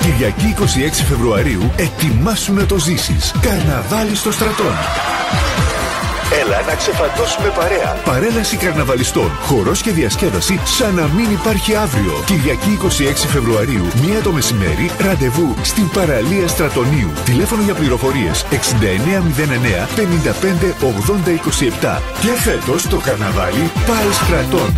Κυριακή 26 Φεβρουαρίου ετοιμάσου να το ζήσεις. Καρναβάλι στο στρατόν. Έλα να ξεφαντώσουμε παρέα. Παρέλαση καρναβαλιστών. Χορός και διασκέδαση σαν να μην υπάρχει αύριο. Κυριακή 26 Φεβρουαρίου, μία το μεσημέρι, ραντεβού στην παραλία Στρατονίου. Τηλέφωνο για πληροφορίες 6909 55 80 27. Και φέτος το καρναβάλι πάλι στρατών.